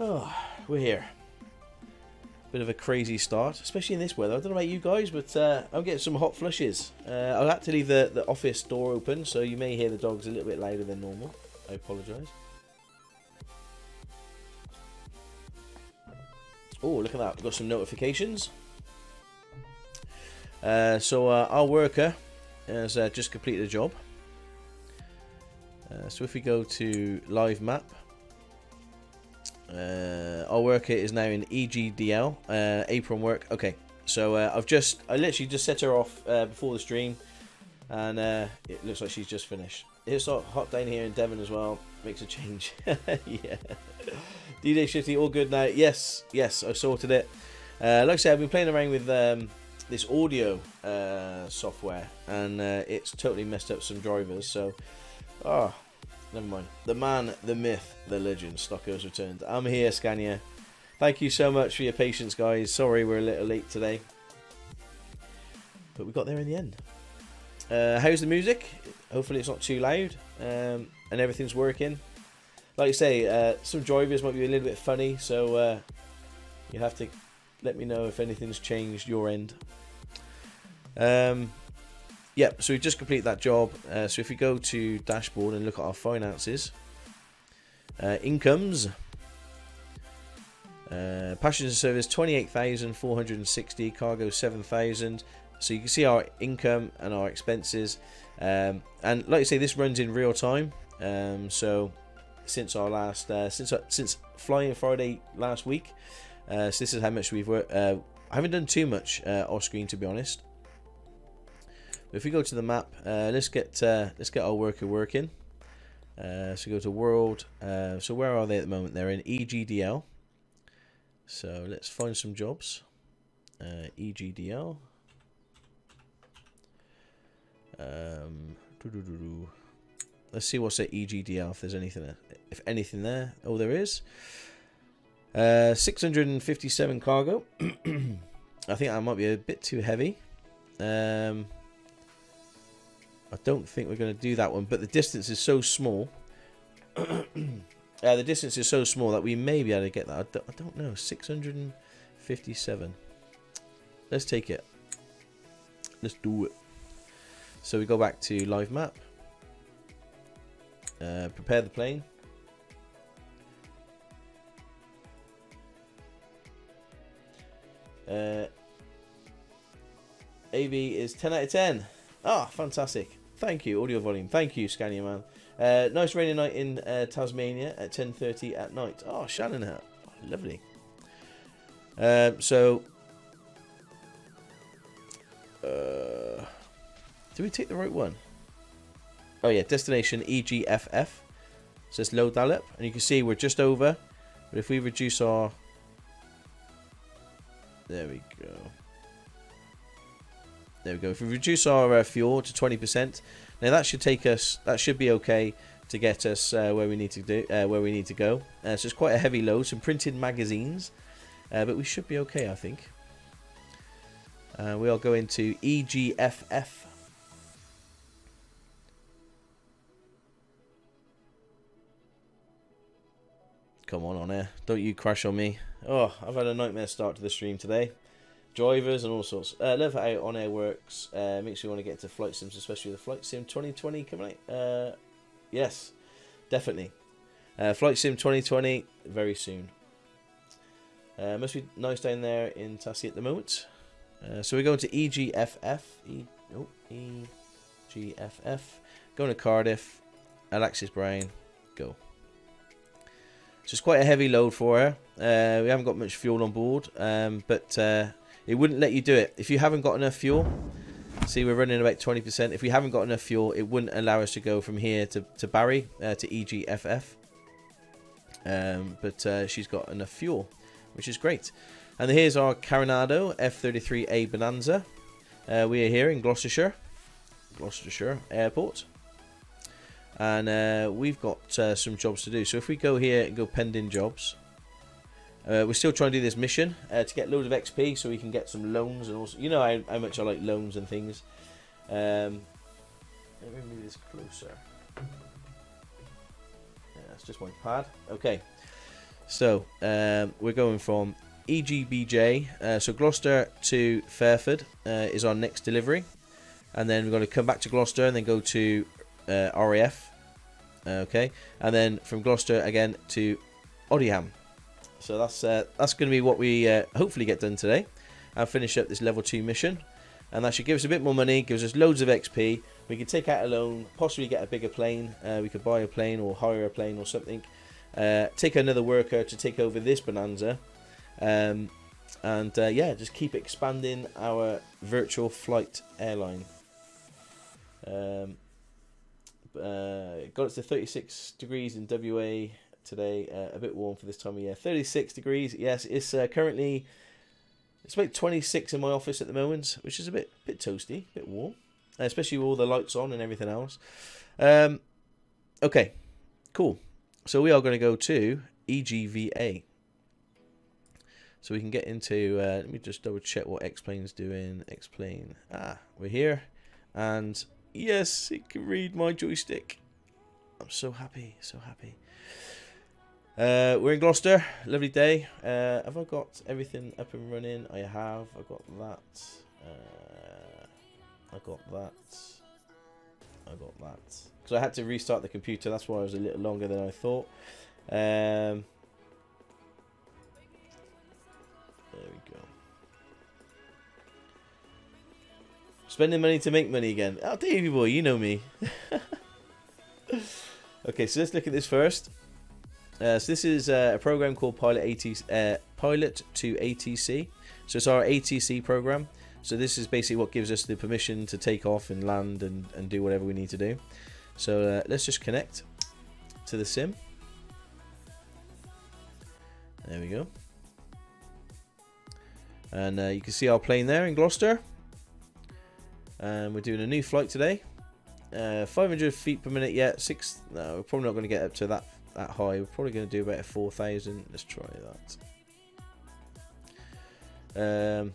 Oh, we're here. Bit of a crazy start, especially in this weather. I don't know about you guys, but uh, I'm getting some hot flushes. Uh, I had to leave the, the office door open, so you may hear the dogs a little bit louder than normal. I apologise. Oh, look at that. We've got some notifications. Uh, so uh, our worker has uh, just completed a job. Uh, so if we go to live map, uh, our worker is now in EGDL, uh, apron work. Okay, so uh, I've just, I literally just set her off uh, before the stream, and uh, it looks like she's just finished. It's hot, down here in Devon as well. Makes a change. yeah. D-Day Shifty, all good now. Yes, yes, I sorted it. Uh, like I said, I've been playing around with um, this audio uh, software, and uh, it's totally messed up some drivers. So, oh, never mind. The man, the myth, the legend, Stocko's returned. I'm here, Scania. Thank you so much for your patience, guys. Sorry we're a little late today, but we got there in the end. Uh, how's the music? Hopefully it's not too loud um, and everything's working. Like I say, uh, some drivers might be a little bit funny, so uh, you have to let me know if anything's changed your end. Um, yeah, so we just completed that job. Uh, so if we go to dashboard and look at our finances, uh, incomes, uh, passenger service 28,460, cargo 7,000. So you can see our income and our expenses. Um, and like I say, this runs in real time. Um, so since our last, uh, since uh, since Flying Friday last week, uh, so this is how much we've worked. I haven't done too much off screen to be honest. If we go to the map, uh, let's get uh, let's get our worker working. Uh, so go to world. Uh, so where are they at the moment? They're in EGDL. So let's find some jobs. Uh, EGDL. Um, doo-doo-doo-doo. let's see what's at EGDL if there's anything there. if anything there. Oh, there is. Uh, 657 cargo. I think that might be a bit too heavy. Um, I don't think we're going to do that one, but the distance is so small. uh, the distance is so small that we may be able to get that. I don't, I don't know. 657. Let's take it. Let's do it. So we go back to live map. Uh, prepare the plane. Uh, AV is 10 out of 10. Ah, oh, fantastic. Thank you, audio volume. Thank you, Scania man. Uh, nice rainy night in uh, Tasmania at 10.30 at night. Oh, Shannon, oh, lovely. Um, so, uh, do we take the right one? Oh yeah, destination EGFF. So let's load up, and you can see we're just over. But if we reduce our there we go. There we go. If we reduce our uh, fuel to 20%, now that should take us, that should be okay to get us uh, where we need to do, uh, where we need to go. Uh, so it's quite a heavy load, some printed magazines, uh, but we should be okay, I think. Uh, we are going to EGFF. Come on on air. Don't you crash on me. Oh, I've had a nightmare start to the stream today. Drivers and all sorts. Uh, love how on air works. Uh, makes you want to get to flight sims, especially the flight sim 2020 coming out. Uh, yes, definitely. Uh, flight sim 2020 very soon. Uh, must be nice down there in Tassie at the moment. Uh, so we're going to EGFF. E, oh, EGFF. Going to Cardiff. Alexis Brown. Go. So it's quite a heavy load for her. Uh, we haven't got much fuel on board, um, but uh, it wouldn't let you do it. If you haven't got enough fuel, see we're running about 20%. If we haven't got enough fuel, it wouldn't allow us to go from here to, to Barry, uh, to EGFF. Um, but uh, she's got enough fuel, which is great. And here's our Carenado F33A Bonanza. Uh, we are here in Gloucestershire, Gloucestershire Airport and uh, we've got uh, some jobs to do. So if we go here and go pending jobs, uh, we're still trying to do this mission uh, to get loads of XP so we can get some loans and also, you know how, how much I like loans and things. Um, let me move this closer. Yeah, that's just my pad. Okay. So um, we're going from EGBJ, uh, so Gloucester to Fairford uh, is our next delivery, and then we're going to come back to Gloucester and then go to uh, RAF, okay, and then from Gloucester again to Odiham. So that's uh, that's going to be what we uh, hopefully get done today, and finish up this level two mission, and that should give us a bit more money, gives us loads of XP. We could take out a loan, possibly get a bigger plane. Uh, we could buy a plane or hire a plane or something. take another worker to take over this bonanza um, and uh, yeah, just keep expanding our virtual flight airline. Um, uh, got it to 36 degrees in WA today, uh, a bit warm for this time of year. 36 degrees, yes, it's uh, currently it's about 26 in my office at the moment, which is a bit bit toasty, a bit warm, especially with all the lights on and everything else. Um, okay, cool. So we are going to go to EGVA. So we can get into, uh, let me just double check what X-Plane's doing. X-Plane, ah, we're here. And yes, it can read my joystick. I'm so happy, so happy. Uh, we're in Gloucester, lovely day. Uh, have I got everything up and running? I have, I got that. Uh, I got that. I got that. So I had to restart the computer, that's why it was a little longer than I thought. Um, There we go. Spending money to make money again. Oh, Davey boy, you know me. okay, so let's look at this first. Uh, so this is uh, a program called Pilot uh, Pilot to ATC. So it's our ATC program. So this is basically what gives us the permission to take off and land and, and do whatever we need to do. So uh, let's just connect to the sim. There we go. And uh, you can see our plane there in Gloucester. And we're doing a new flight today. Uh, 500 feet per minute yet. Six. No, we're probably not going to get up to that that high. We're probably going to do about 4,000. Let's try that. Um,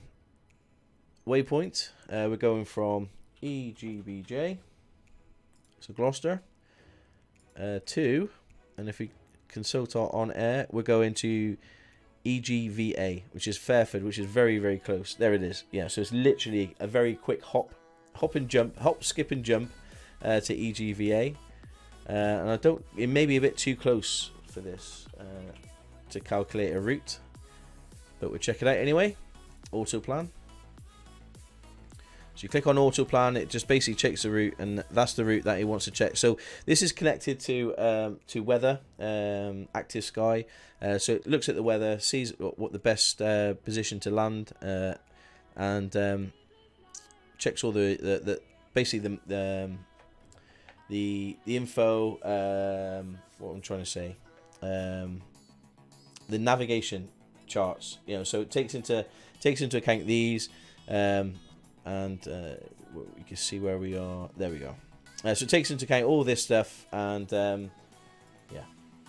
waypoint. Uh, we're going from EGBJ, so Gloucester, uh, to, and if we consult our on air, we're going to EGVA, which is Fairford, which is very, very close. There it is. Yeah, so it's literally a very quick hop, hop and jump, hop, skip and jump uh, to EGVA. Uh, and I don't, it may be a bit too close for this uh, to calculate a route, but we'll check it out anyway. Auto plan. So you click on auto plan, it just basically checks the route, and that's the route that he wants to check. So this is connected to um, to weather, um, active sky. Uh, so it looks at the weather, sees what the best uh, position to land, uh, and um, checks all the, the, the basically the the, um, the the info. Um, what I'm trying to say, um, the navigation charts. You know, so it takes into takes into account these. Um, and uh, you can see where we are. There we go. Uh, so it takes into account all this stuff and um, yeah,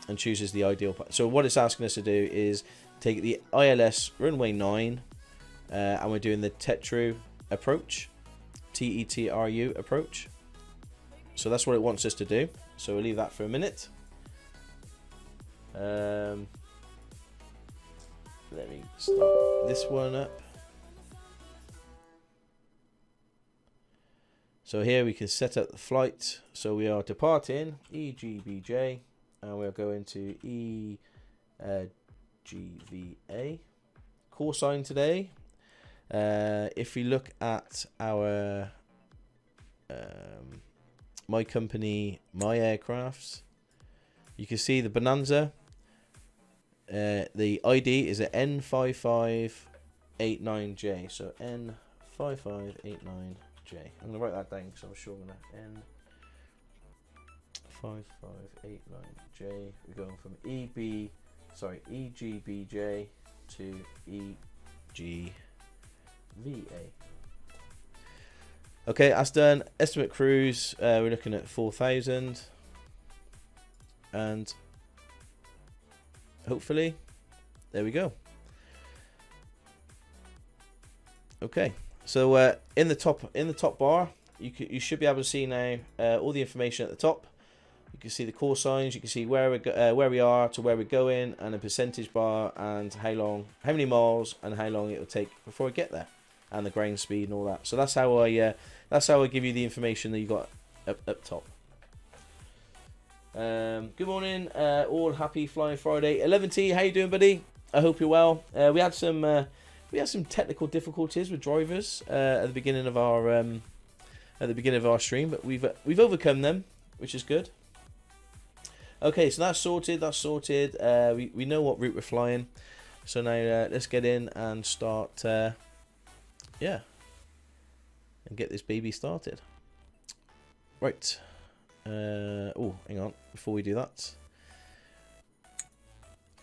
and chooses the ideal. So what it's asking us to do is take the ILS runway 9 uh, and we're doing the Tetru approach, T-E-T-R-U approach. So that's what it wants us to do. So we'll leave that for a minute. Um, let me start this one up. So here we can set up the flight. So we are departing EGBJ and we're going to EGVA. Call sign today. Uh, if we look at our um, my company, my aircrafts, you can see the Bonanza. Uh, the ID is a N5589J. So N5589. J. I'm going to write that down because I'm sure I'm going to N. 5589J. We're going from EB, sorry, EGBJ to EGVA. Okay, that's done. Estimate cruise, uh, we're looking at 4,000. And hopefully, there we go. Okay. So uh, in the top in the top bar, you you should be able to see now uh, all the information at the top You can see the call signs. You can see where we uh, where we are to where we're going, and a percentage bar, and how long, how many miles, and how long it will take before we get there, and the ground speed and all that. So that's how I uh, that's how I give you the information that you got up up top. Um, good morning, uh, all happy Flying Friday. 11T, how you doing, buddy? I hope you're well. Uh, we had some uh, we had some technical difficulties with drivers uh, at the beginning of our um, at the beginning of our stream, but we've uh, we've overcome them, which is good. Okay, so that's sorted. That's sorted. Uh, we we know what route we're flying. So now let's get in and start. Yeah, and get this baby started. Right. Uh, oh, hang on. Before we do that,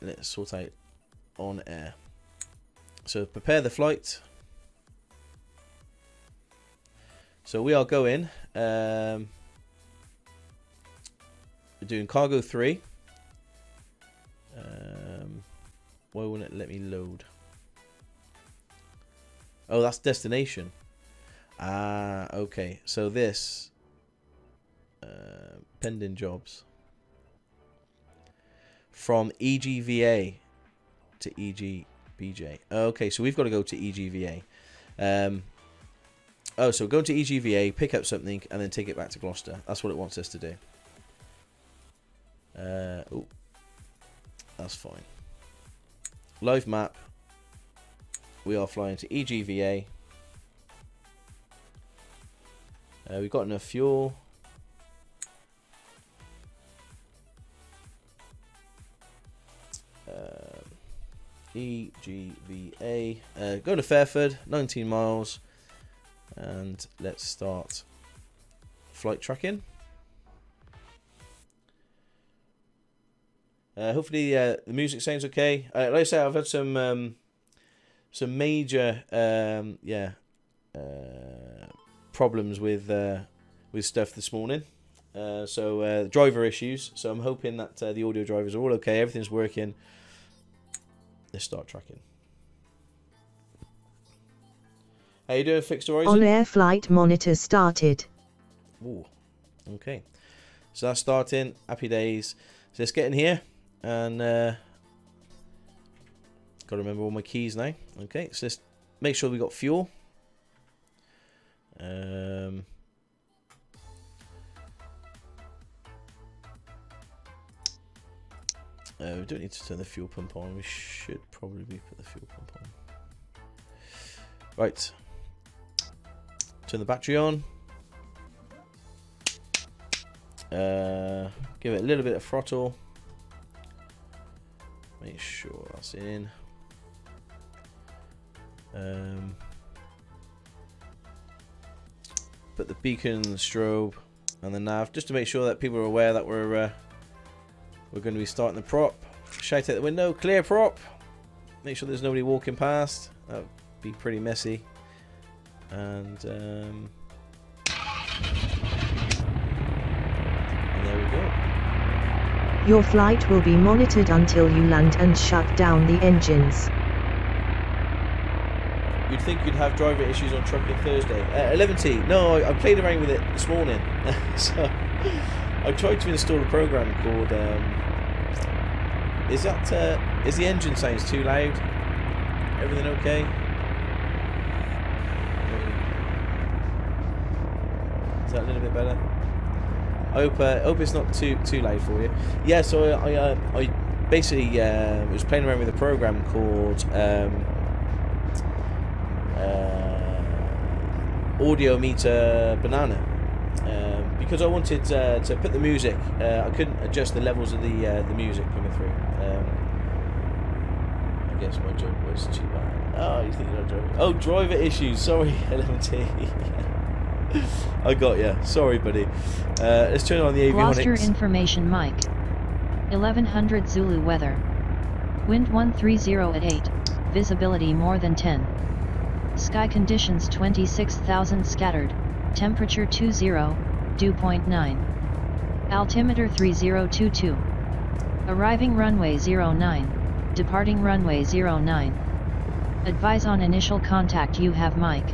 let's sort out on air. So prepare the flight. So we are going. Um, we're doing cargo three. Um, why won't it let me load? Oh, that's destination. Ah, okay. So this uh, pending jobs from EGVA to EGBJ. Okay, so we've got to go to EGVA. Um, oh, so go to EGVA, pick up something, and then take it back to Gloucester. That's what it wants us to do. Uh, oh, that's fine. Live map. We are flying to EGVA. Uh, we've got enough fuel. Um, EGVA. Uh, go to Fairford, 19 miles, and let's start flight tracking. Uh, hopefully uh, the music sounds okay. Uh, like I said, I've had some um, some major um, yeah uh, problems with uh, with stuff this morning. Uh, so uh, driver issues. So I'm hoping that uh, the audio drivers are all okay. Everything's working. Let's start tracking. How you doing, Fixed Horizon? On air flight monitor started. Ooh, okay. So that's starting. Happy days. So let's get in here and uh, got to remember all my keys now. Okay, so let's make sure we got fuel. Um, uh, we don't need to turn the fuel pump on. We should probably put the fuel pump on. Right. Turn the battery on. Uh, give it a little bit of throttle. Make sure that's in. Um, put the beacon, the strobe, and the nav, just to make sure that people are aware that we're uh, we're going to be starting the prop. Shout out the window, clear prop. Make sure there's nobody walking past. That would be pretty messy. And, um, and there we go. Your flight will be monitored until you land and shut down the engines. You'd think you'd have driver issues on Trumpet Thursday. Uh, 11T. No, I, I played around with it this morning. so I tried to install a program called. Um, is that uh, is the engine sounds too loud? Everything okay? Is that a little bit better? I hope, uh, hope it's not too too loud for you. Yeah, so I I, uh, I basically uh, was playing around with a program called um, Audio Meter Banana. Um, because I wanted uh, to put the music, uh, I couldn't adjust the levels of the uh, the music coming through. Um, I guess my joke was too bad. Oh, you think you're joking? Oh, driver issues. Sorry, LMT. I got you. Sorry, buddy. Uh, let's turn on the avionics. Gloucester information Mike. 1100 Zulu weather. Wind 130 at 8. Visibility more than 10. Sky conditions 26,000 scattered. Temperature 20, dew point 9. Altimeter 3022. Arriving runway 09. Departing runway 09. Advise on initial contact you have Mike.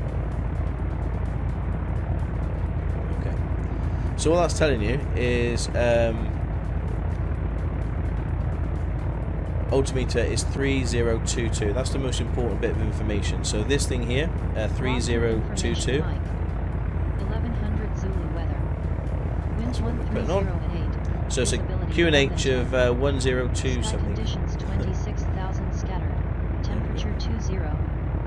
Okay. So all that's telling you is um, altimeter is 3022. That's the most important bit of information. So this thing here, uh, 3022. 1100 Zulu weather. Wind That's what we're putting 130 on. So it's a QNH of uh, 102 something. conditions 26,000 scattered. Temperature 20.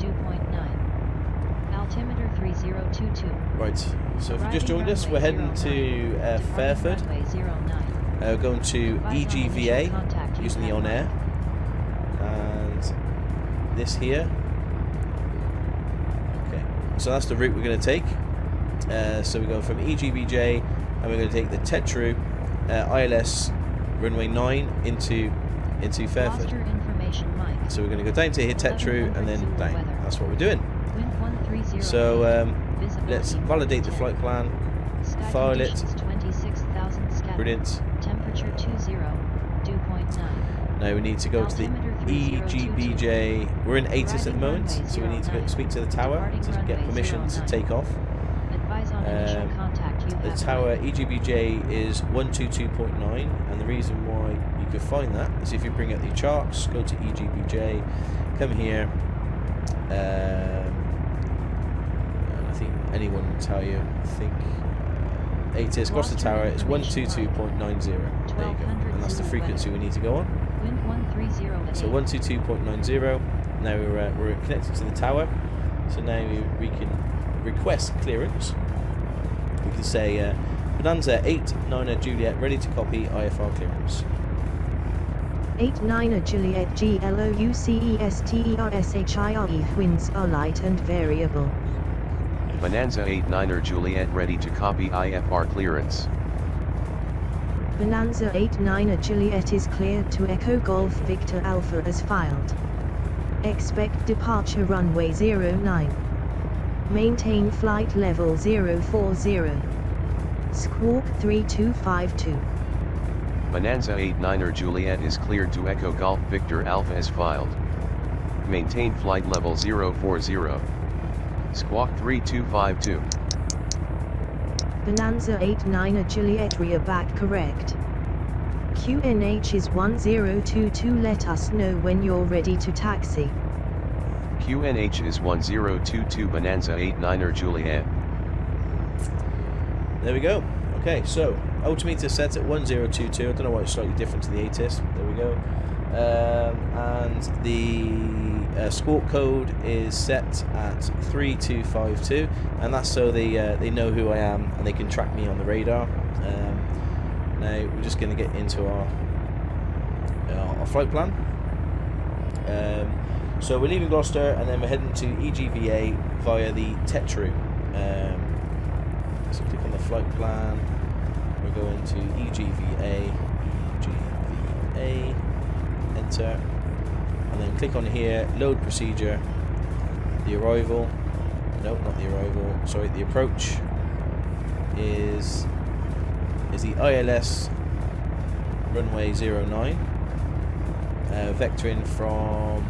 Dew point 9. Altimeter 3022. Right. So if you just joined us, we're heading to uh, Fairford. runway 09. Uh, going to Advise on initial EGVA using the have this here. Okay. So that's the route we're going to take. Uh, so we're going from EGBJ and we're going to take the Tetru uh, ILS runway 9 into into Fairford. Gloucester information Mike. So we're going to go down to here Tetru and then down. weather. That's what we're doing. So um, let's validate the flight plan. Sky file it. conditions 26,000 scattered. Brilliant. Temperature 20. Dew point 9. Now we need to go to the Altimeter 3022. EGBJ. We're in ATIS at the moment, so we need to speak to the tower to get permission to take off. Advise on initial Um, The tower. EGBJ is 122.9, and the reason why you can find that is if you bring up the charts, go to EGBJ, come here, um, I think anyone will tell you, I think ATIS across the tower is 122.90. There you go, and that's the frequency we need to go on. Wind 130 at So 8. 122.90. Now we're, uh, we're connected to the tower. So now we, we can request clearance. We can say uh, Bonanza 8 9 Juliet ready to copy IFR clearance. 8 9 Juliet G L O U C E S T E R S H I R E winds are light and variable. Bonanza 89er Juliet ready to copy IFR clearance. Bonanza 8 9 Juliet is cleared to Echo Golf Victor Alpha as filed. Expect departure runway 09. Maintain flight level 040. Squawk 3252. Bonanza 89er Juliet is cleared to Echo Golf Victor Alpha as filed. Maintain flight level 040. Squawk 3252. Bonanza 8 9 Juliet readback correct. QNH is 1022 let us know when you're ready to taxi. QNH is 1022 Bonanza 89er Juliet. There we go. Okay, so altimeter set at 1022. I don't know why it's slightly different to the ATIS. There we go. Um, and the uh, squawk code is set at 3252, and that's so they uh, they know who I am and they can track me on the radar. Um, now we're just going to get into our uh, our flight plan. Um, so we're leaving Gloucester and then we're heading to EGVA via the Tetru. Um, so click on the flight plan. We're going to EGVA, EGVA, and then click on here, load procedure, the arrival, no, not the arrival, sorry, the approach is is the ILS runway 09, uh, vectoring from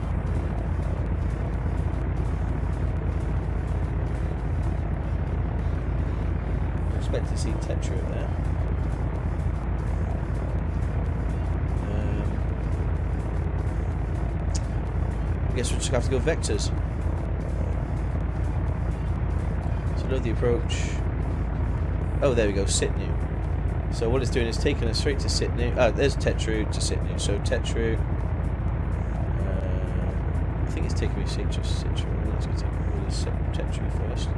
expect to see Tetra there. Guess we'll just have to go vectors. So load the approach. Oh, there we go, Sitnu. So what it's doing is taking us straight to Sitnu. Oh, there's Tetru to Sitnu. So Tetru. Uh, I think it's taking me straight to Sitru. Let's go take Tetru first.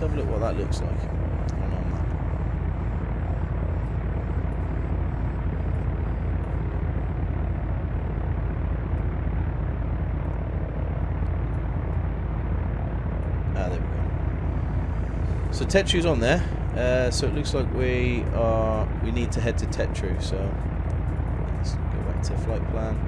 Let's have a look what that looks like on our map. Ah, there we go. So Tetru's on there. Uh, so it looks like we are we need to head to Tetru. So let's go back to flight plan.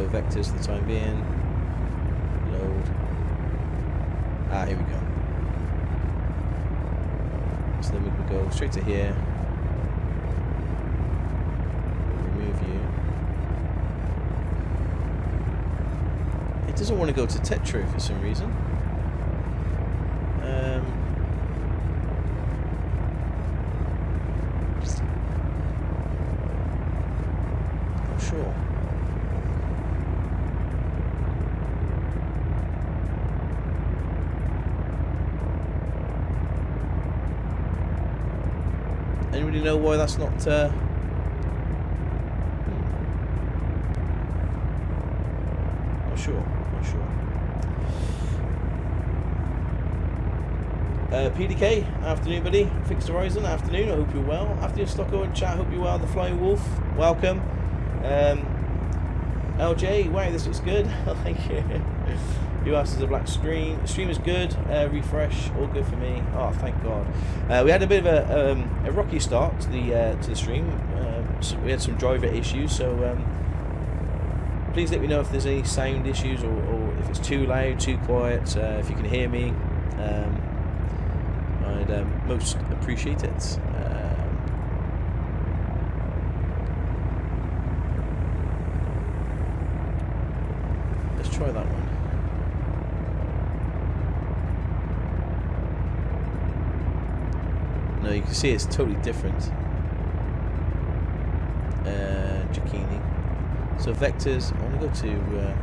Go vectors for the time being. Load. Ah, here we go. So then we can go straight to here. Remove you. It doesn't want to go to Tetra for some reason. Um, Why that's not? Uh... Not sure. Not sure. Uh, PDK, afternoon, buddy. Fixed Horizon, afternoon. I hope you're well. Afternoon, Stocko and chat. Hope you're well. The Flying Wolf, welcome. Um, LJ, wow, this looks good. Thank you. You asked us a black screen. Stream is good. Uh, refresh, all good for me. Oh, thank God. Uh, we had a bit of a, um, a rocky start to the uh, to the stream. Uh, so we had some driver issues, so um, please let me know if there's any sound issues or, or if it's too loud, too quiet. Uh, if you can hear me, um, I'd um, most appreciate it. Um, let's try that one. No, you can see it's totally different. Uh, Giacchini. So vectors, I want to go to... Uh,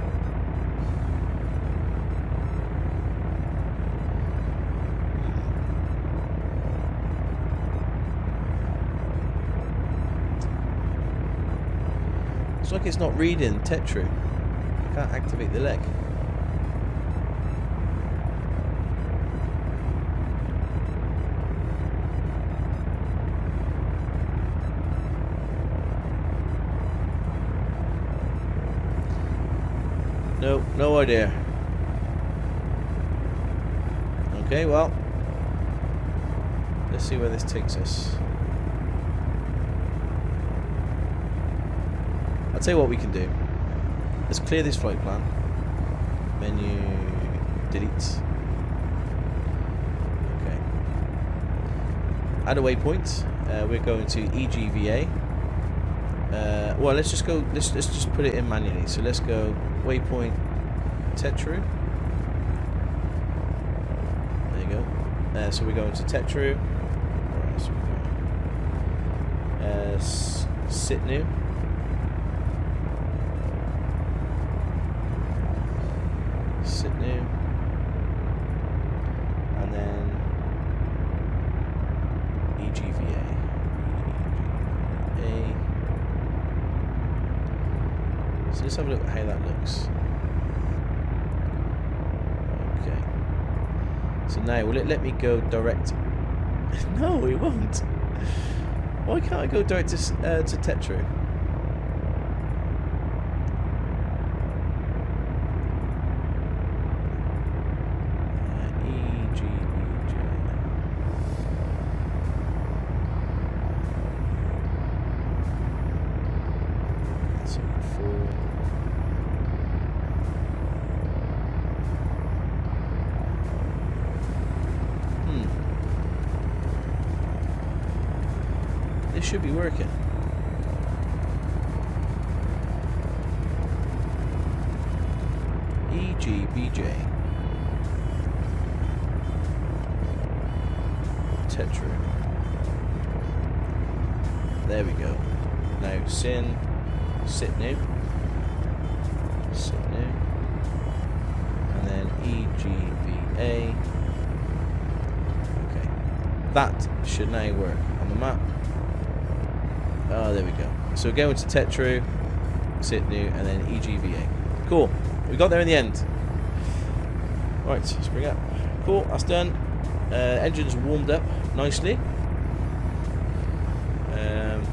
It's like it's not reading Tetra. I can't activate the leg. No, no idea. Okay, well, let's see where this takes us. I'll tell you what we can do. Let's clear this flight plan. Menu, delete. Okay. Add a waypoint. Uh, we're going to EGVA. Uh, well, let's just go. Let's let's just put it in manually. So let's go waypoint Tetru. There you go. Uh, so we're going to Tetra. Where else we going? Uh. Sitnu. And then EGVA. EGVA. So let's have a look at how that looks. Okay. Let me go direct? no, it won't. Why can't I go direct to, uh, to? Uh, EGVJ. So four. Hmm. This should be working. EGBJ. Tetra. There we go. Now sin, sit new, sit new, and then EGVA. Okay, that should now work on the map. Oh, there we go. So going to Tetru, sit new, and then EGVA. Cool. We got there in the end. Right, let's bring up. Cool, that's done. Uh, engine's warmed up nicely. Um,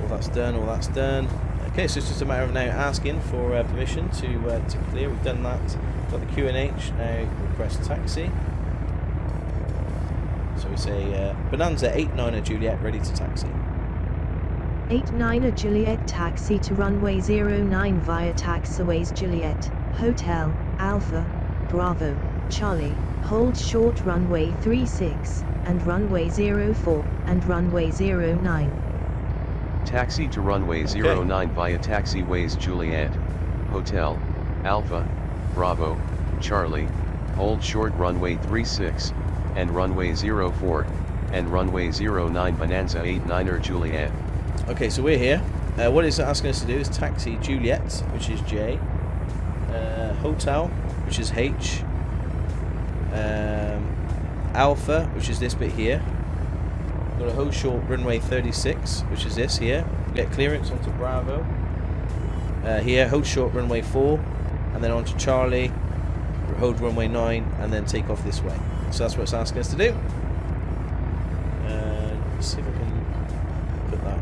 all that's done. All that's done. Okay, so it's just a matter of now asking for uh, permission to uh, to clear. We've done that. got the QNH, now request taxi. So we say uh, Bonanza 89 Juliet ready to taxi. 89 Juliet taxi to runway 09 via taxiways Juliet, Hotel, Alpha, Bravo, Charlie, hold short runway 36, and runway 04, and runway 09. Taxi to runway 09 via taxiways Juliet, Hotel, Alpha, Bravo, Charlie, hold short runway 36, and runway 04, and runway 09 Bonanza 89er Juliet. Okay, so we're here. Uh, what it's asking us to do is taxi Juliet, which is J, uh, Hotel, which is H, um, Alpha, which is this bit here. Got a hold short runway 36, which is this here. Get clearance onto Bravo. Uh, here, hold short runway 4, and then onto Charlie, hold runway 9, and then take off this way. So that's what it's asking us to do. Uh, let's see if I can put that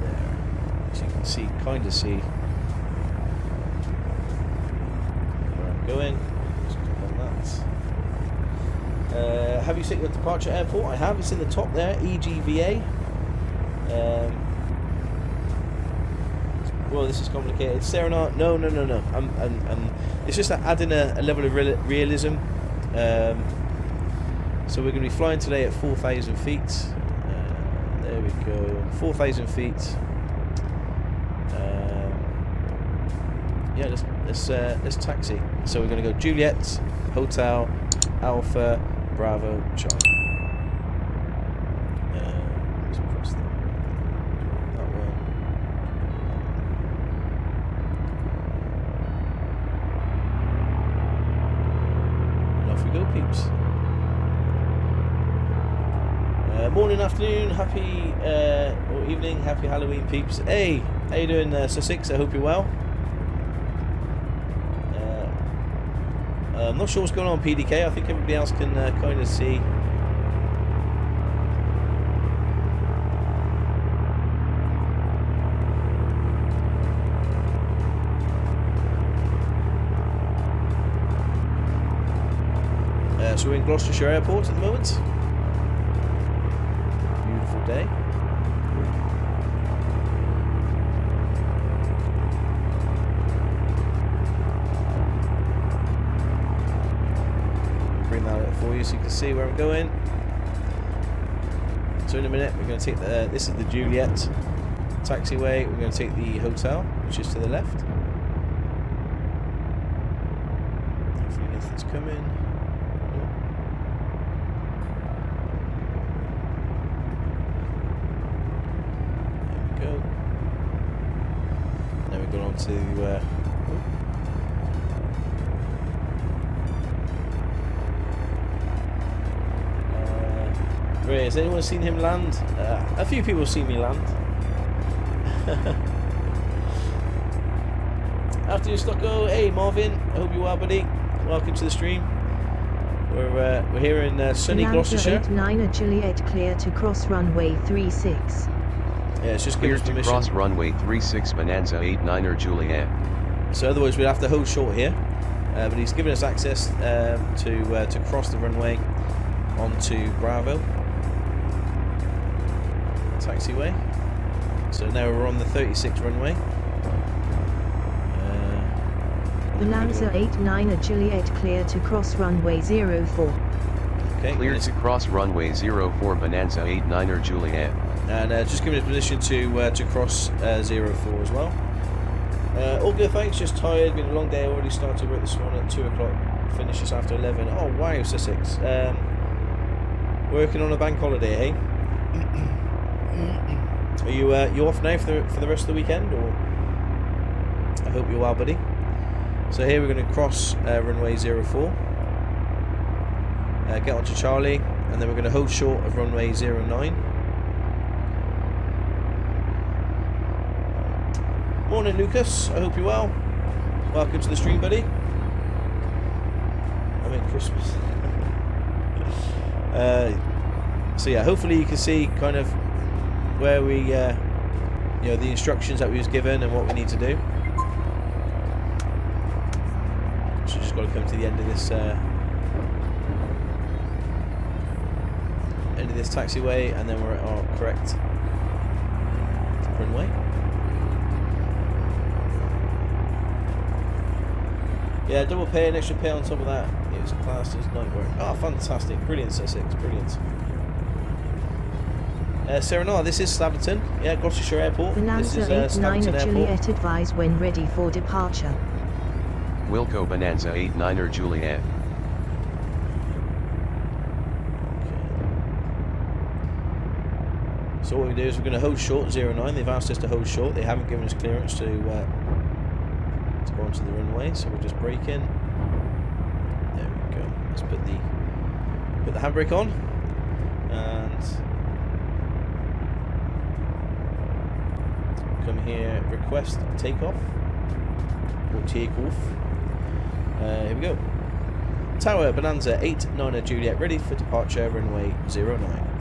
there. So you can see, kind of see where I'm going. Uh, have you set your departure airport? I have. It's in the top there, EGVA. Um, well, this is complicated. Serenade? No, no, no, no. I'm, I'm, I'm, it's just adding a, a level of real, realism. Um, so we're going to be flying today at 4,000 feet. Uh, there we go. 4,000 feet. Um, yeah, let's let's uh, let's taxi. So we're going to go Juliet, Hotel, Alpha, Bravo, Charlie. Uh, let's press that, that one. And off we go, peeps. Uh, morning, afternoon, happy uh, or evening, happy Halloween, peeps. Hey, how you doing, uh, Sussex? I hope you're well. Uh, I'm not sure what's going on PDK. I think everybody else can uh, kind of see. Uh, so we're in Gloucestershire Airport at the moment. You so you can see where I'm going. So in a minute we're going to take the. this is the Juliet taxiway. We're going to take the hotel, which is to the left. Hopefully nothing's coming. Has anyone seen him land? Uh, a few people have seen me land. After you Stocko, hey Marvin, I hope you're well, buddy. Welcome to the stream. We're uh, we're here in uh, sunny Bonanza Gloucestershire. 89 Juliet clear to cross runway 36. Yeah, it's just Clear to permission. cross runway 36 Bonanza 89er Juliet. So otherwise we'd have to hold short here. Uh, but he's given us access um, to uh, to cross the runway onto Bravo taxiway. So now we're on the 36 runway. Uh, Bonanza 89 Juliet clear to cross runway 04. okay, Clear to cross runway 04 Bonanza 89er Juliet. and uh, just giving us permission to uh, to cross uh, 04 as well. Uh, all good, thanks. Just tired. Been a long day. Already started work this morning at two o'clock. Finish just after eleven. Oh wow, Sussex. Um, working on a bank holiday, hey? Are you uh, you off now for the for the rest of the weekend, or? I hope you're well, buddy. So here we're going to cross uh, runway 04. Uh, get onto Charlie, and then we're going to hold short of runway 09. Morning, Lucas. I hope you're well. Welcome to the stream, buddy. I'm in Christmas. uh, so yeah, hopefully you can see kind of where we, uh, you know, the instructions that we was given and what we need to do. So just got to come to the end of this uh, end of this taxiway, and then we're at our correct runway. Yeah, double pay, an extra pay on top of that. It was classed as night work. Oh, fantastic. Brilliant, Sussex. Brilliant. Uh, Serenade, this is Staverton. Yeah, Gloucestershire Airport. this is uh, 89 Staverton at Airport. Juliet advise when ready for departure. Wilco Bonanza 89er Juliet. So what we do is we're going to hold short 09. They've asked us to hold short. They haven't given us clearance to uh, to go onto the runway, so we'll just brake in. There we go. Let's put the put the handbrake on and come here. Request takeoff or takeoff. Uh, here we go. Tower Bonanza 89 Juliet ready for departure runway 09.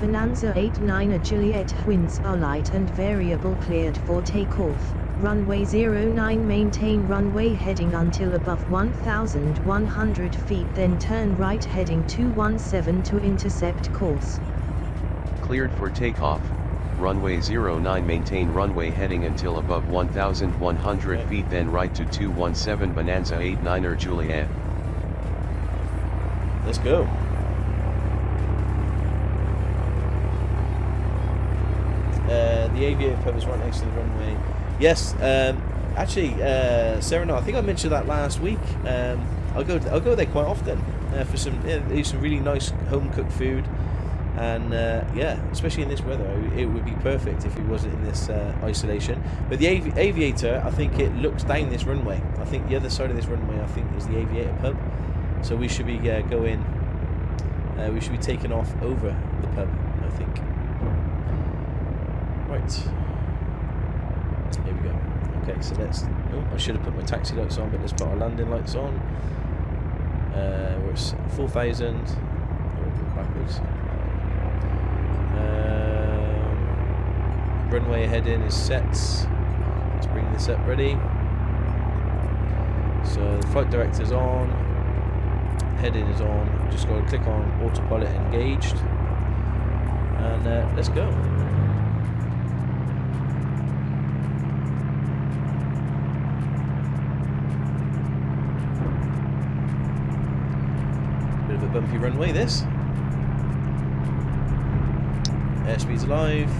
Bonanza 89 at Juliet winds are light and variable cleared for takeoff. Runway 09 maintain runway heading until above 1,100 feet then turn right heading 217 to intercept course. Cleared for takeoff. Runway 09 maintain runway heading until above 1,100 feet then right to 217 Bonanza 89er Juliet. Let's go. Uh, the aviator pub is right next to the runway. Yes, um, actually, uh, Serenade. I think I mentioned that last week. Um, I'll go. I'll go there quite often uh, for some. Yeah, some really nice home cooked food, and uh, yeah, especially in this weather, it would be perfect if it wasn't in this uh, isolation. But the avi- aviator, I think it looks down this runway. I think the other side of this runway, I think, is the aviator pub. So we should be uh, going. Uh, we should be taking off over the pub. I think. Right. Here we go. Okay, so let's. Oh, I should have put my taxi lights on, but let's put our landing lights on. Uh, we're at 4,000. Oh, backwards. Runway heading is set. Let's bring this up ready. So the flight director's on. Heading is on. Just got to click on autopilot engaged. And uh, let's go. Bit of a bumpy runway this. Airspeed's alive.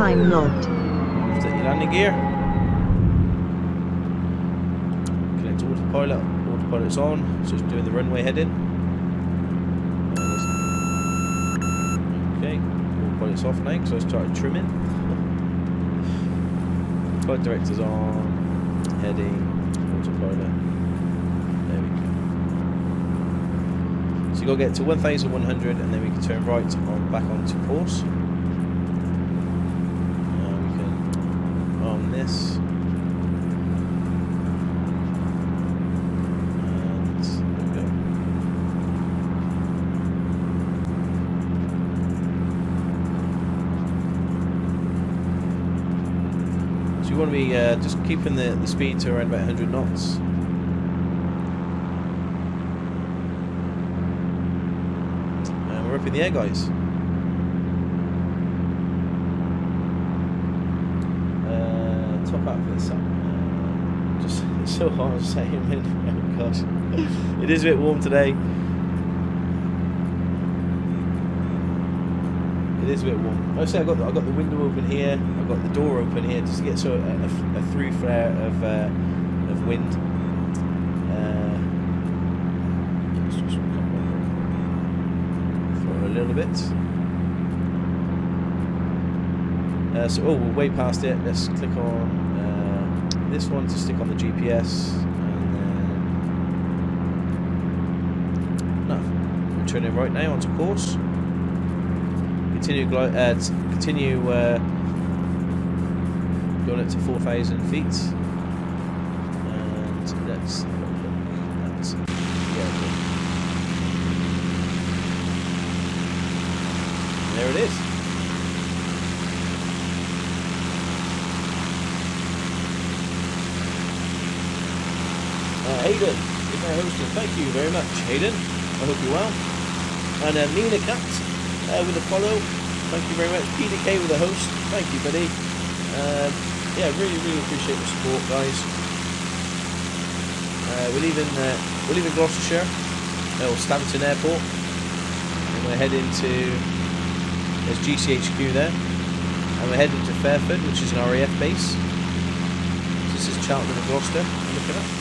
Time logged. Your landing gear. Connect to autopilot. Autopilot's on, so it's doing the runway heading. Okay, autopilot's off now because I started trimming. Flight director's on, heading, autopilot. There we go. So you got to get to 1100 and then we can turn right on back onto course. Be uh, just keeping the, the speed to around about 100 knots. And we're up in the air, guys. Uh, top out for this up. Uh, just so hard saying, man. Oh gosh, it is a bit warm today. Is a bit warm. Like I say I got the, I got the window open here. I've got the door open here just to get so a, a, a through flare of uh, of wind. Uh, for a little bit. Uh, so, oh, we're way past it. Let's click on uh, this one to stick on the GPS. And then. No. We're turning right now onto course. Continue, uh, continue uh, going up to 4,000 feet. And at the airport. There it is. Uh, Hayden is our hosting. Thank you very much, Hayden. I hope you're well. And uh, Nina Cat uh, with a follow. Thank you very much. Peter K with a host. Thank you, buddy. Um, yeah, really, really appreciate the support, guys. Uh, we're leaving. Uh, we're leaving Gloucestershire, or Staverton Airport, and we're heading to. There's GCHQ there, and we're heading to Fairford, which is an RAF base. This is Cheltenham and Gloucester. I'm at. Uh,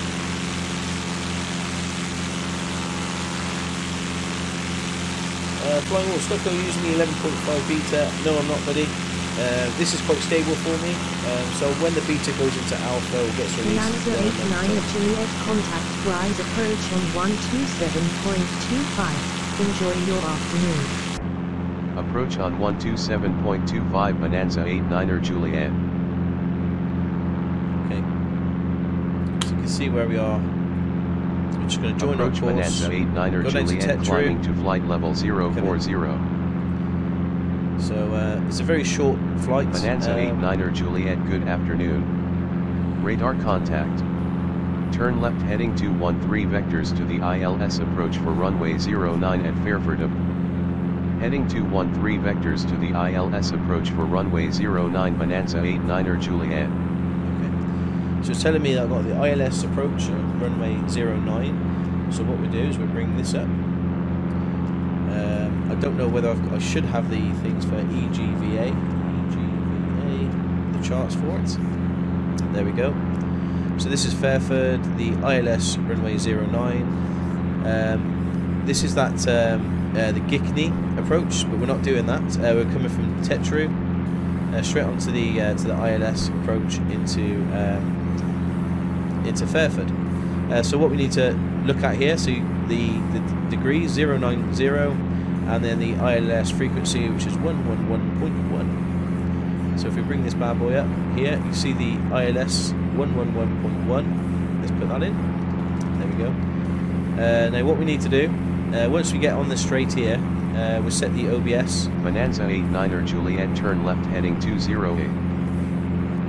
Flying Wolf, Stocko using the 11.5 beta. No, I'm not, buddy. Uh, this is quite stable for me. Um, so when the beta goes into alpha or gets released, Lanza 89 not- of Juliet contact Brize approach on 127.25. Enjoy your afternoon. Approach on 127.25 Bonanza 89er Juliet. Okay. So you can see where we are. Just going to join Approach our course. Bonanza 89er Go Juliet climbing to flight level 040. So uh, it's a very short flight. Bonanza Um, 89er Juliet good afternoon. Radar contact. Turn left heading 213 vectors to the ILS approach for runway 09 at Fairford. Heading 213 vectors to the ILS approach for runway 09 Bonanza 89er Juliet. So it's telling me that I've got the ILS approach at runway 09. So what we do is we bring this up. Um, I don't know whether got, I should have the things for EGVA. EGVA, the charts for it. There we go. So this is Fairford, the ILS runway 09. Um, this is that um, uh, the Gickney approach, but we're not doing that. Uh, we're coming from Tetru uh, straight onto the uh, to the ILS approach into um, into Fairford. Uh, so what we need to look at here, so the the degrees 090 and then the ILS frequency which is 111.1. So if we bring this bad boy up here, you see the ILS 111.1. Let's put that in. There we go. Uh, now what we need to do, uh, once we get on the straight here, uh, we'll set the OBS Bonanza 89er Juliet turn left heading 208.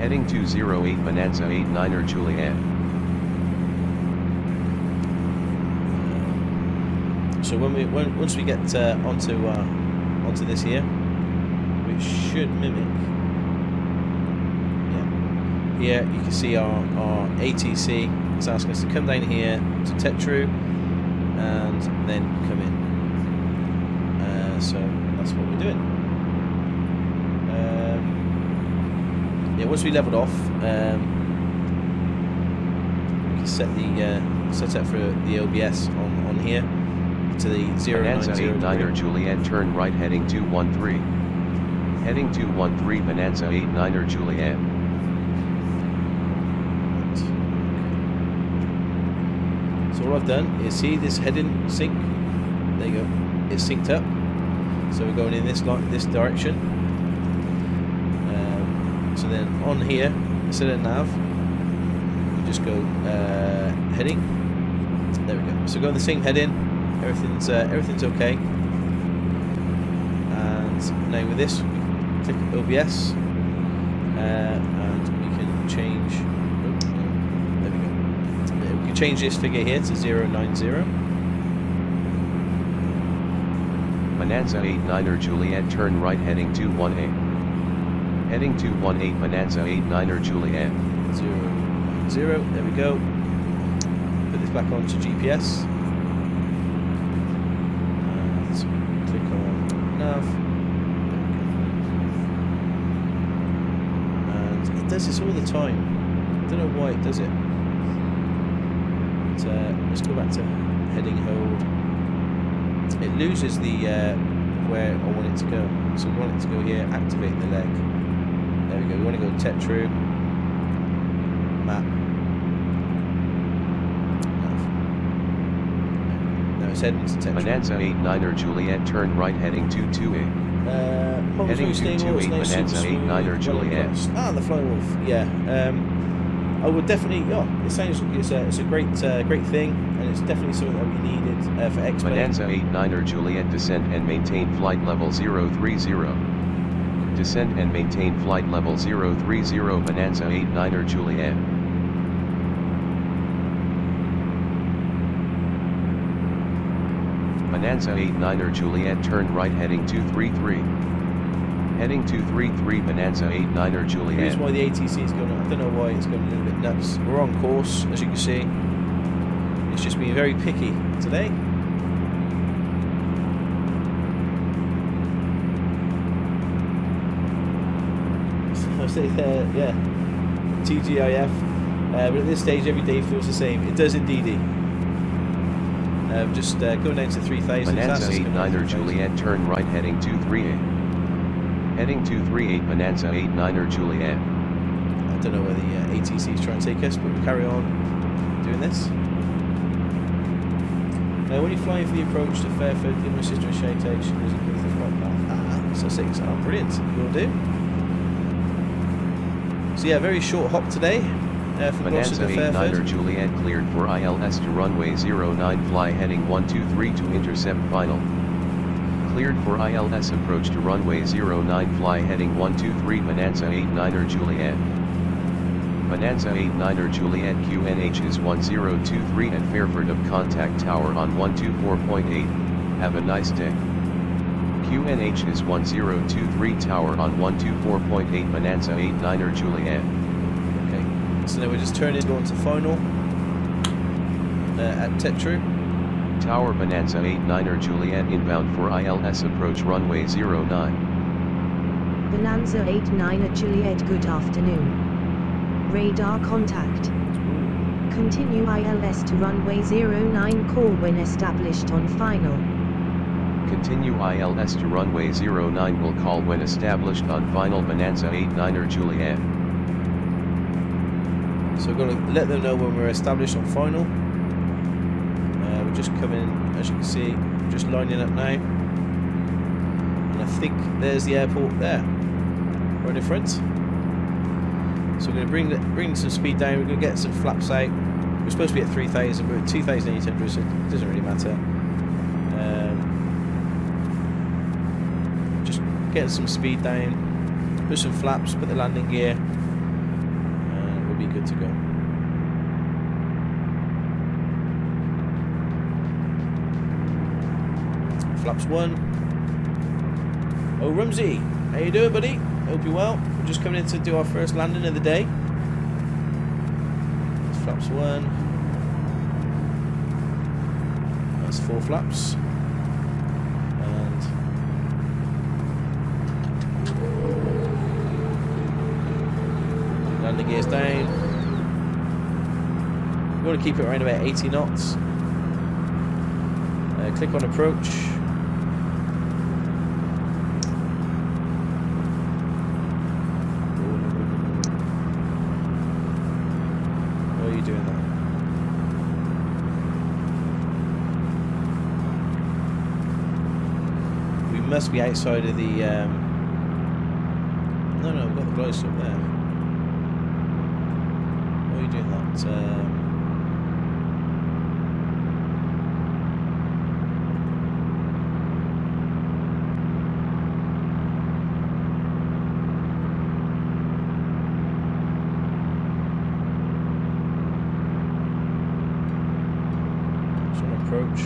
Heading 208 Bonanza 89er Juliet. So when we when, once we get uh, onto uh, onto this here, which should mimic. Yeah. Here you can see our, our ATC is asking us to come down here to Tetru and then come in. Uh, so that's what we're doing. Um, yeah, once we leveled off, um, we can set the uh, set up for the OBS on, on here to the Bonanza 090 89er degree. Juliet turn right heading 213. Heading 213 Bonanza 89er Juliet. So all I've done is see this heading sync. There you go. It's synced up. So we're going in this this direction. Um, so then on here, instead of nav, we just go uh, heading. There we go. So go on the same heading. Everything's uh, everything's okay. And now with this, we click OBS, uh, and we can change. oh, There we go. Uh, We can change this figure here to 090. Bonanza 89er Juliet turn right heading 218. Heading 218 Bonanza 89er Juliet. Zero, zero. There we go. Put this back onto GPS. And click on nav. And it does this all the time. I don't know why it does it. But, uh, let's go back to heading hold. It loses the uh, where I want it to go. So we want it to go here. Activate the leg. There we go. We want to go Tetru. Map. Now it's heading to Tetra. Bonanza 89er Juliet turn right heading 228. Uh, Heading to stable, it's 28 nice, Bonanza super 89er Juliet. Ah, the Flying Wolf. Yeah. Um, I would definitely. Oh, it sounds it's a, it's a great uh, great thing, and it's definitely something that we needed uh, for X-Plane. Bonanza 89er Juliet descend and maintain flight level 030. Descend and maintain flight level 030 Bonanza 89er Juliet. Bonanza 89er Juliet turn right heading 233. Heading 233 Bonanza 89er The Juliet. reason why the ATC is going, I don't know why it's going a little bit nuts. We're on course, as you can see. It's just been very picky today. I say yeah, TGIF. Uh, but at this stage, every day feels the same. It does indeed. Um, just uh, going down to 3,000. Bonanza that's just gonna be 89er 3,000. Juliet turn right heading 238. Heading 238 Bonanza 89er Juliet. I don't know where the uh, ATC is trying to take us, but we'll carry on doing this. Now, when you fly flying for the approach to Fairford, give my sister a. She lives in the flight path. Ah, so six. Oh, brilliant. Will do. So, yeah, very short hop today uh, from Bonanza to 89er Fairford. Juliet cleared for ILS to runway 09 fly heading 123 to intercept final. Cleared for ILS approach to runway 09 fly heading 123 Bonanza 89er Juliet. Bonanza 89er Juliet QNH is 1023 at Fairford of contact tower on 124.8. Have a nice day. QNH is 1023 tower on 124.8 Bonanza 89er Juliet. Okay. So now we're just turning going to final uh, at Tetru. Tower Bonanza 89er Juliet inbound for ILS approach runway 09. Bonanza 89 at Juliet good afternoon. Radar contact. Continue ILS to runway 09 call when established on final. Continue ILS to runway 09 will call when established on final Bonanza 89er Juliet. So we're going to let them know when we're established on final. Uh, we're just coming, as you can see, just lining up now. And I think there's the airport there, right in front. So we're going to bring the, bring some speed down. We're going to get some flaps out. We're supposed to be at 3,000, but we're at 2,800, so it doesn't really matter. Um, just getting some speed down, put some flaps, put the landing gear, good to go. Flaps one. Oh, Rumsey, how you doing, buddy? Hope you're well. We're just coming in to do our first landing of the day. That's flaps one. That's four flaps. And landing gears down. We want to keep it around about 80 knots. Uh, click on approach. Why are you doing that? We must be outside of the. Um... No, no, we've got the glide stop there. Why are you doing that? Um... Just want to approach.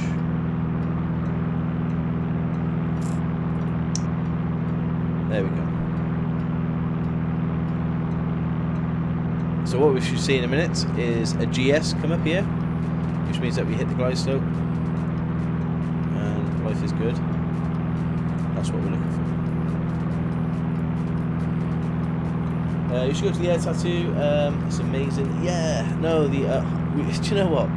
There we go. So what we should see in a minute is a GS come up here, which means that we hit the glide slope, and life is good. That's what we're looking for. Uh, you should go to the air tattoo. Um, it's amazing. Yeah. No, the. Uh, we, do you know what?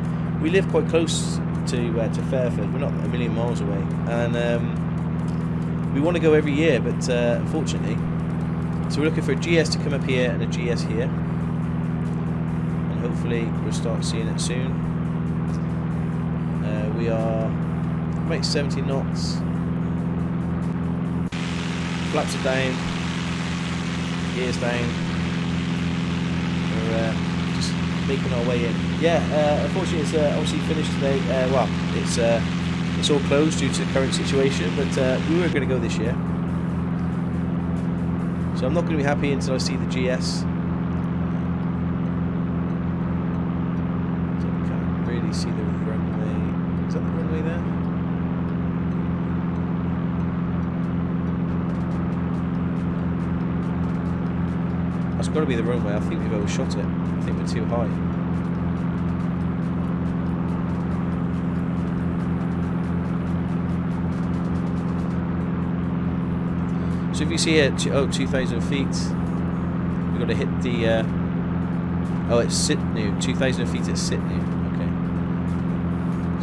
We live quite close to uh, to Fairford. We're not a million miles away, and um, we want to go every year, but uh, unfortunately, so we're looking for a GS to come up here and a GS here, hopefully we'll start seeing it soon. Uh, we are Make 70 knots. Flaps are down. Gears down. We're uh, just making our way in. Yeah, uh, unfortunately it's uh, obviously finished today. Uh, well, it's uh, it's all closed due to the current situation, but we were going to go this year. So I'm not going to be happy until I see the GS. So we can't really see the runway. Is that the runway there? That's got to be the runway. I think we've overshot it. I think we're too high. So if you see it, oh, 2,000 feet, we've got to hit the, uh, oh, it's Sitnu, 2,000 feet at Sitnu, okay.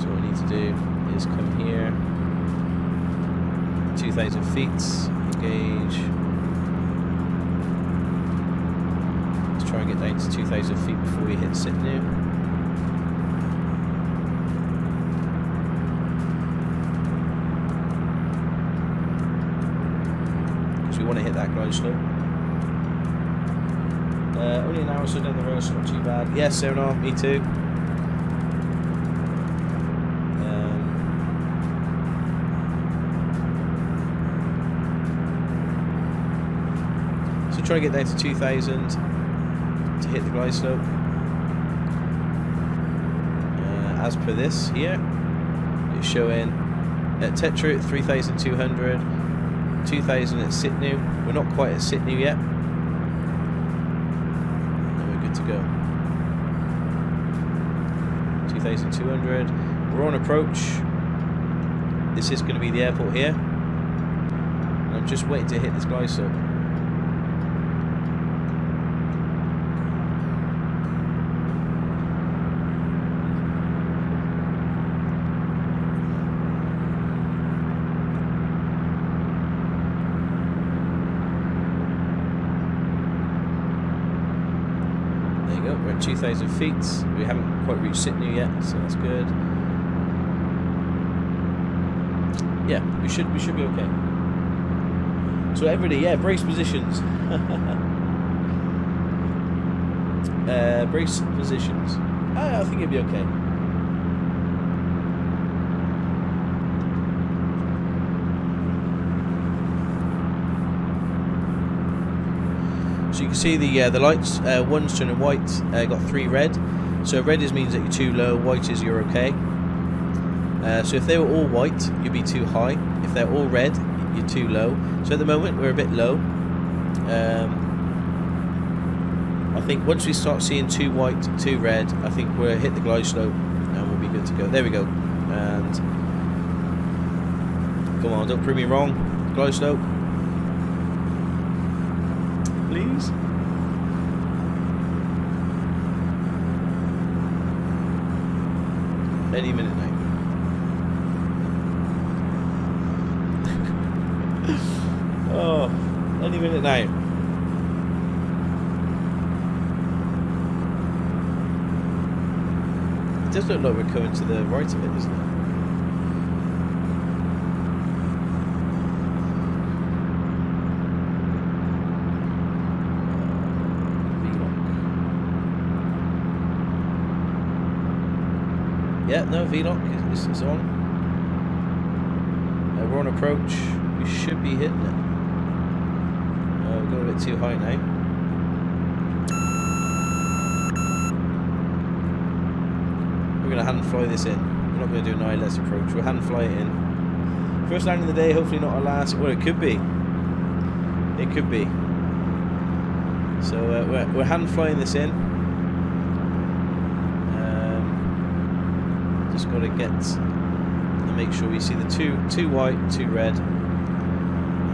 So what we need to do is come here, 2,000 feet, engage. Get down to 2,000 feet before we hit Sitnu. because we want to hit that glide slope. Uh, only an hour so down the road, so not too bad. Yes, Sonar, me too. Um, so try to get down to 2000 to hit the glide slope. Uh, as per this here, it's showing at Tetra at 3200. 2000 at Sitnu. We're not quite at Sitnu yet. And we're good to go. 2200. We're on approach. This is going to be the airport here. And I'm just waiting to hit this glide slope. There you at 2,000 feet. We haven't quite reached Sitnu yet, so that's good. Yeah, we should we should be okay. So everybody, yeah, brace positions. uh, brace positions. I, I think it'll be okay. Can see the uh, the lights. Uh, one's turning white. Uh, got three red. So red is means that you're too low. White is you're okay. Uh, so if they were all white, you'd be too high. If they're all red, you're too low. So at the moment we're a bit low. Um, I think once we start seeing two white, two red, I think we'll hit the glide slope and we'll be good to go. There we go. And come on, don't prove me wrong. Glide slope. Please. Any minute now. oh, any minute now. It does look like we're coming to the right of it, doesn't it? Is, is, is on. Uh, we're on approach. We should be hitting it. Uh, we're going a bit too high now. We're going to hand fly this in. We're not going to do an ILS approach. We'll hand fly it in. First landing of the day, hopefully not our last. Well, it could be. It could be. So uh, we're, we're hand flying this in. Um, just got to get and make sure we see the two two white, two red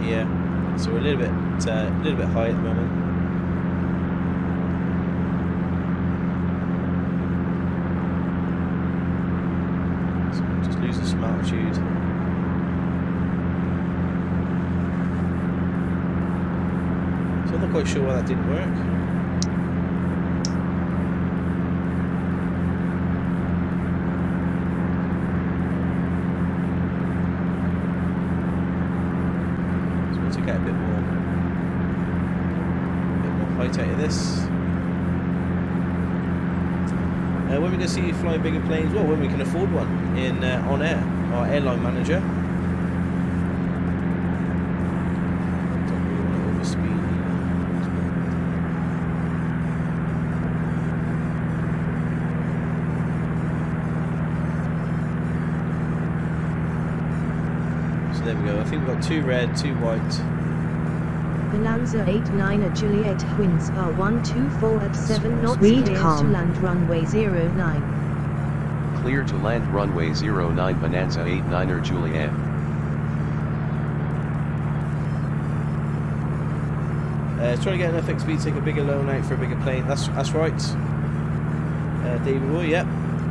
here. So we're a little bit uh, a little bit high at the moment. So just losing some altitude. So I'm not quite sure why that didn't work. Going to see you flying bigger planes? Well, when we can afford one in uh, on air, our airline manager. Don't really want to overspeed. So there we go. I think we've got two red, two white. The Lanza 89 at Juliet winds are 124 at 7 knots Speed clear calm. to land runway 09. Clear to land runway 09 Bonanza 89er Juliet. Uh, trying to get an to take a bigger loan out for a bigger plane. That's that's right. Uh, David Roy, yep.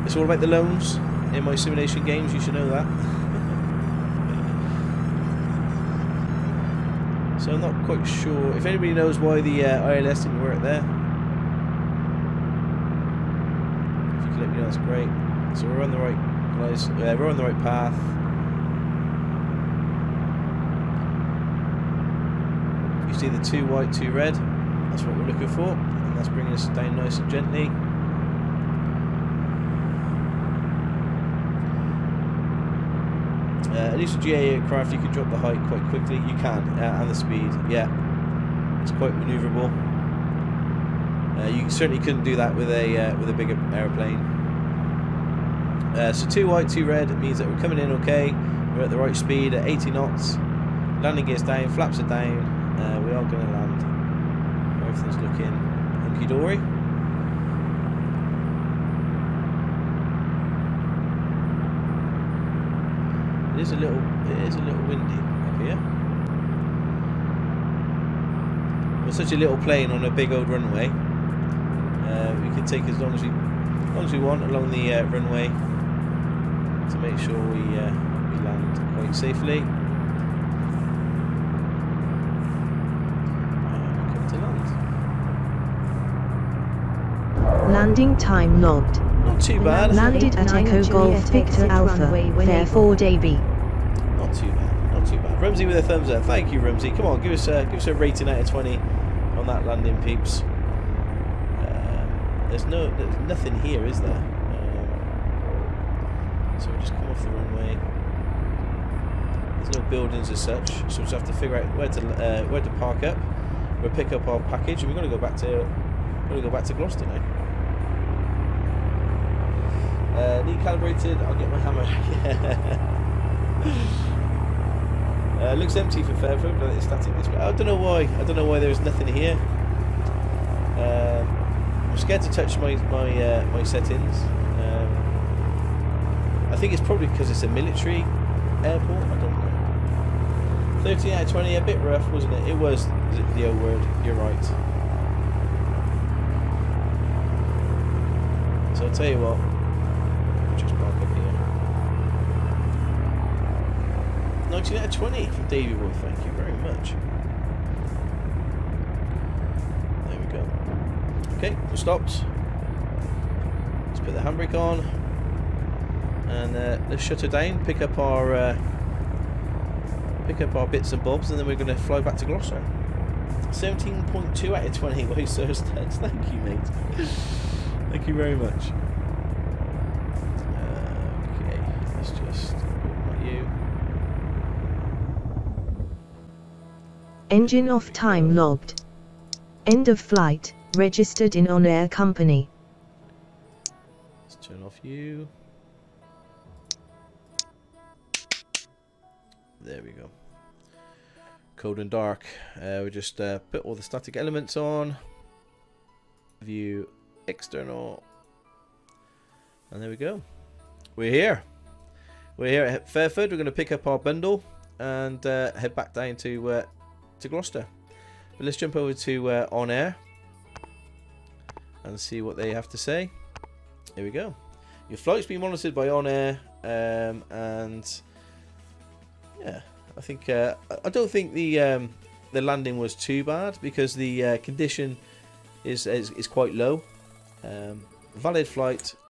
It's all about the loans in my simulation games. You should know that. so I'm not quite sure if anybody knows why the uh, ILS didn't work there. If you could let me know, that's great. So we're on the right, guys. Uh, we're on the right path. You see the two white, two red. That's what we're looking for, and that's bringing us down nice and gently. Uh, at least with GA aircraft, you can drop the height quite quickly. You can, uh, and the speed. Yeah, it's quite manoeuvrable. Uh, you certainly couldn't do that with a uh, with a bigger aeroplane. Uh, so two white, two red means that we're coming in okay. We're at the right speed at 80 knots. Landing gears down, flaps are down. Uh, we are going to land. Everything's looking hunky dory. It is a little, it is a little windy up here. We're such a little plane on a big old runway. Uh, we can take as long as we, as long as we want along the uh, runway to make sure we uh, we land quite safely. Uh, we come to land. Landing time logged. Not too bad. Landed at Echo Golf Victor Alpha, Fairford AB. Not too bad. Not too bad. Rumsey with a thumbs up. Thank you, Rumsey. Come on, give us a give us a rating out of twenty on that landing, peeps. Um, there's no there's nothing here, is there? So we just come off the runway. There's no buildings as such, so we just have to figure out where to uh, where to park up. We'll pick up our package, and we're going to go back to going to go back to Gloucester now. Uh, need calibrated. I'll get my hammer. uh, looks empty for Fairfield, but it's static this way. I don't know why. I don't know why there's nothing here. Um, I'm scared to touch my my uh, my settings. I think it's probably because it's a military airport. I don't know. 13 out of 20, a bit rough, wasn't it? It was the the O word. You're right. So I'll tell you what. Just park up here. 19 out of 20 from Davey Boy, thank you very much. There we go. Okay, we're stopped. Let's put the handbrake on. And uh, let's shut her down, pick up our uh, pick up our bits and bobs, and then we're going to fly back to Gloucester. 17.2 out of 20, Why so stats. Thank you, mate. Thank you very much. Uh, okay, let's just you. Engine off time logged. End of flight, registered in on air company. Let's turn off you. There we go. Cold and dark. Uh, we just uh, put all the static elements on. View external. And there we go. We're here. We're here at Fairford. We're going to pick up our bundle and uh, head back down to uh, to Gloucester. But let's jump over to uh, On Air and see what they have to say. Here we go. Your flight's been monitored by On Air, um, and yeah, I think uh, I- don't think the um, the landing was too bad because the uh, condition is, is is quite low. Um, valid flight,